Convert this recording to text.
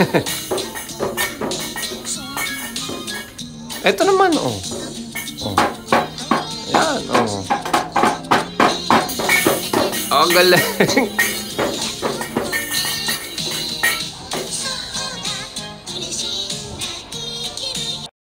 Ito naman, oh. Oh. Ayan, oh. Oh, galing.